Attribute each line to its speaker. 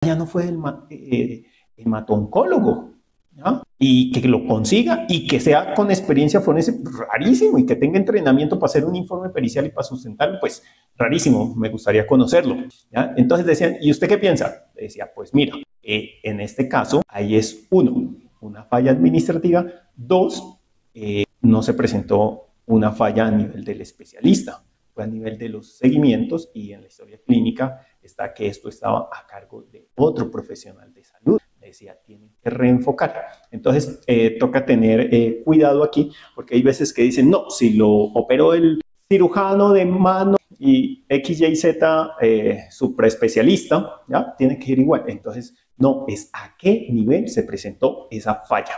Speaker 1: ya no fue el eh, hematoncólogo, y que lo consiga y que sea con experiencia forense, rarísimo, y que tenga entrenamiento para hacer un informe pericial y para sustentarlo, pues rarísimo, me gustaría conocerlo. Entonces decían, ¿y usted qué piensa? Decía, pues mira, eh, en este caso, ahí es uno, una falla administrativa, dos, eh, no se presentó una falla a nivel del especialista, fue a nivel de los seguimientos y en la historia clínica está que esto estaba a cargo de otro profesional de salud decía, tienen que reenfocar. Entonces, eh, toca tener eh, cuidado aquí, porque hay veces que dicen, no, si lo operó el cirujano de mano y X, Y, Z, eh, especialista, ¿ya? Tiene que ir igual. Entonces, no, es a qué nivel se presentó esa falla.